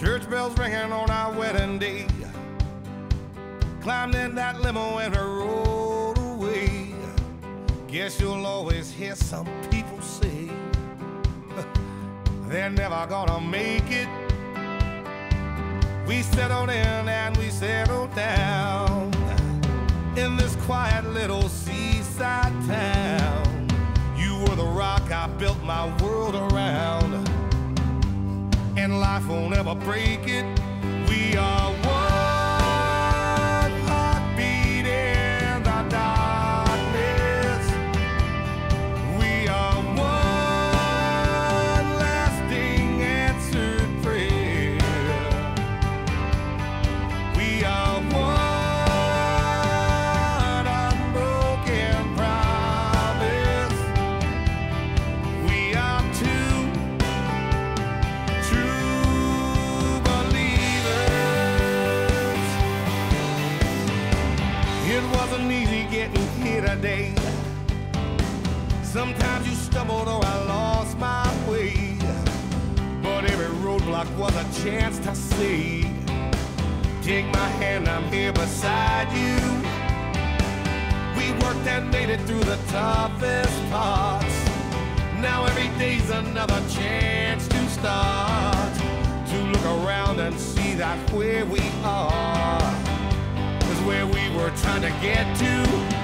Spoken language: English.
Church bells ringing on our wedding day. Climbed in that limo and rode away. Guess you'll always hear some people say they're never gonna make it. We settled in and we settled down in this quiet little seaside town. You were the rock I built my world around, life won't ever break it. It wasn't easy getting here today. Sometimes you stumbled or I lost my way. But every roadblock was a chance to see. Take my hand, I'm here beside you. We worked and made it through the toughest parts. Now every day's another chance to start. To look around and see that where we are to get to.